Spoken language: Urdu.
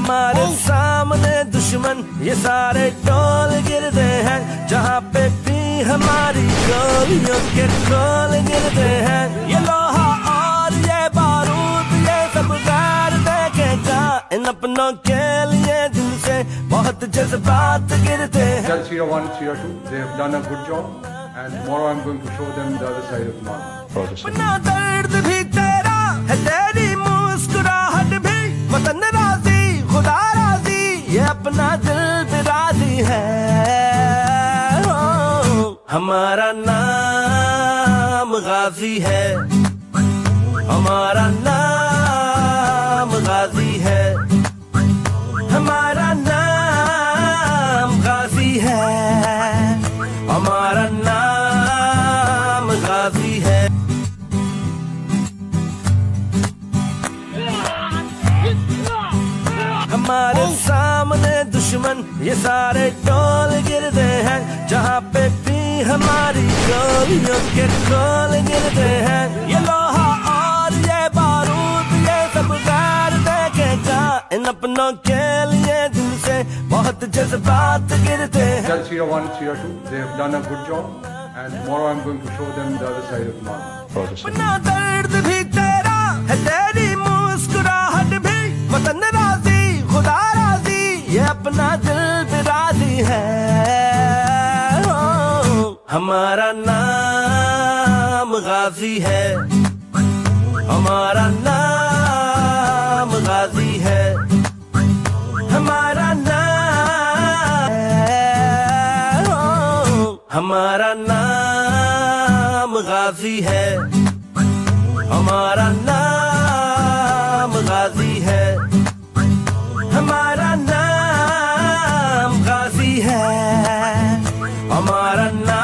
ہمارے سامنے دشمن یہ سارے ٹول گرتے ہیں جہاں پہ بھی ہماری گولیوں کے ٹول گرتے ہیں یہ لوہا اور یہ بارود یہ سب غیر دیکھے گا ان اپنوں کے لیے دل سے بہت جذبات گرتے ہیں Tell Sierra 1, Sierra 2, they have done a good job. And tomorrow I'm going to show them the other side of. اپنا درد بھی ہمارا نام غازی ہے۔ ہمارا نام غازی ہے۔ ہمارا نام غازی ہے۔ ہمارا نام غازی ہے۔ ہمارے سامنے دشمن یہ سارے ٹول گرتے ہیں۔ جہاں پہ ہماری گولیوں کے ٹول گرتے ہیں یہ لوہا اور یہ بارود یہ سب غیر دیکھے گا ان اپنوں کے لیے دل سے بہت جذبات گرتے ہیں Tell Sierra 1, Sierra 2, they have done a good job. And tomorrow I'm going to show them the other side of Mali. اپنا درد بھی تیرا ہے تیری ہمارا نام غازی ہے۔ ہمارا نام غازی ہے۔ ہمارا نام ہمارا نام غازی ہے۔ ہمارا نام غازی ہے۔ ہمارا نام غازی ہے۔ ہمارا نام